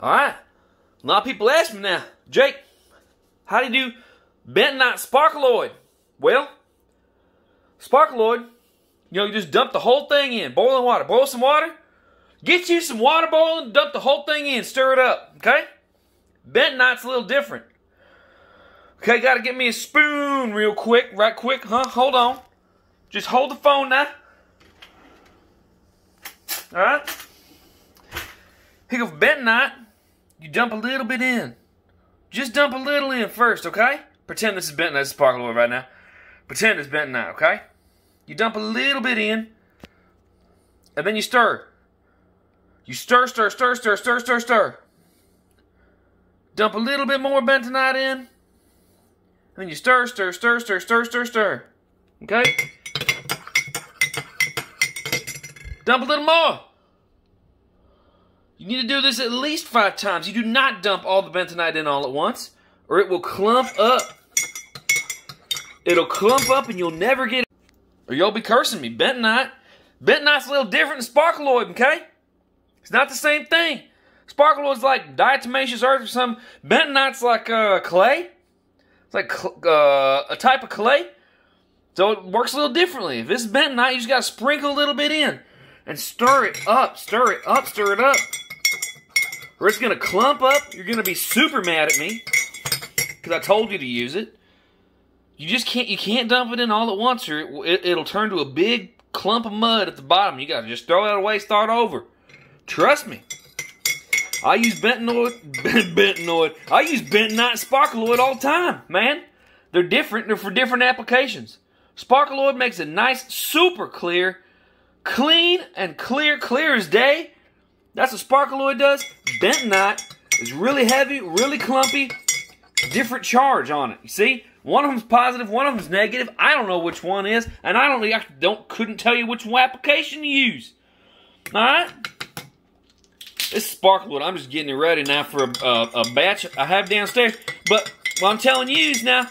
All right. A lot of people ask me now, Jake, how do you do bentonite Sparkolloid? Well, Sparkolloid, you know, you just dump the whole thing in, boiling water. Boil some water, get you some water boiling, dump the whole thing in, stir it up, okay? Bentonite's a little different. Okay, gotta get me a spoon real quick, right quick, huh? Hold on. Just hold the phone now. Alright? Here goes bentonite. You dump a little bit in. Just dump a little in first, okay? Pretend this is bentonite, this is sparkle right now. Pretend it's bentonite, okay? You dump a little bit in, and then you stir. You stir, stir, stir, stir, stir, stir, stir. Dump a little bit more bentonite in, and then you stir, stir, stir, stir, stir, stir, stir. Okay? Dump a little more. You need to do this at least five times. You do not dump all the bentonite in all at once, or it will clump up. It'll clump up and you'll never get it. Or you'll be cursing me. Bentonite. Bentonite's a little different than Sparkolloid, okay? It's not the same thing. Sparkolloid's like diatomaceous earth or something. Bentonite's like uh, clay. It's like uh, a type of clay. So it works a little differently. If is bentonite, you just got to sprinkle a little bit in and stir it up, stir it up, stir it up. Or it's going to clump up. You're going to be super mad at me because I told you to use it. You just can't you can't dump it in all at once or it, it, will turn to a big clump of mud at the bottom. You got to just throw it away, start over. Trust me. I use bentanoid, bentanoid. I use bentonite Sparkolloid all the time, man. They're different. They're for different applications. Sparkolloid makes a nice, super clear, clean and clear, clear as day. That's what Sparkolloid does. Bentonite is really heavy, really clumpy, different charge on it. You see? One of them's positive, one of them's negative. I don't know which one is, and I don't I don't couldn't tell you which application to use. All right? This Sparkolloid, I'm just getting it ready now for a, a, a batch I have downstairs. But what I'm telling you is now,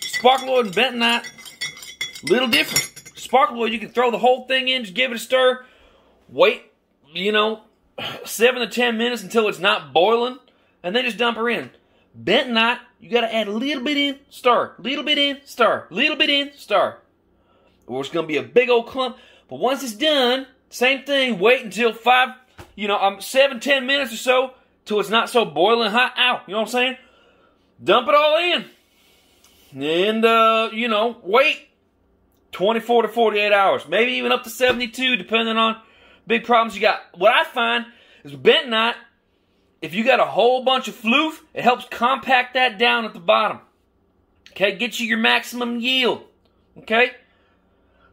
Sparkolloid and bentonite, little different. Sparkolloid, you can throw the whole thing in, just give it a stir, wait, you know, seven to ten minutes until it's not boiling, and then just dump her in. Bentonite, you got to add a little bit in, stir, little bit in, stir, little bit in, stir. Or it's going to be a big old clump. But once it's done, same thing. Wait until five, you know, um, seven, ten minutes or so till it's not so boiling hot. Ow, you know what I'm saying? Dump it all in, and uh, you know, wait 24 to 48 hours, maybe even up to 72, depending on big problems you got. What I find is bentonite. If you got a whole bunch of floof, it helps compact that down at the bottom. Okay, get you your maximum yield. Okay.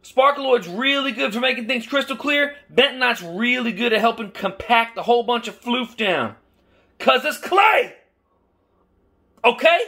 Sparkolloid's really good for making things crystal clear. Bentonite's really good at helping compact a whole bunch of floof down. Cause it's clay! Okay?